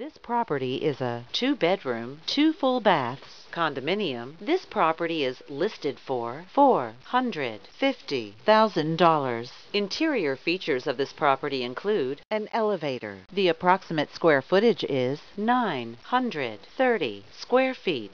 This property is a two bedroom, two full baths condominium. This property is listed for $450,000. Interior features of this property include an elevator. The approximate square footage is 930 square feet.